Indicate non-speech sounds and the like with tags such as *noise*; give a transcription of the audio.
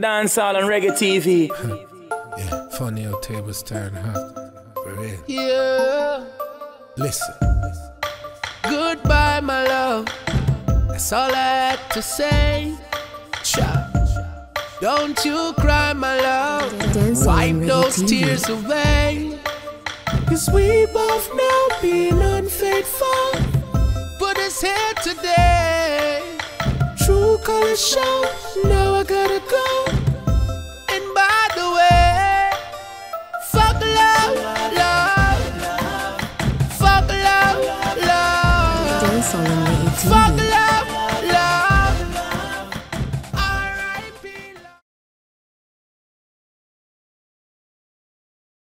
Dancehall and reggae TV. *laughs* yeah, funny how tables turn, huh? For real. Yeah. Listen. Goodbye, my love. That's all I had to say. Cha. Don't you cry, my love. Dancehall Wipe those TV. tears away. Cause we both know being unfaithful But it's here today. True colors show, now I gotta solemnly into love.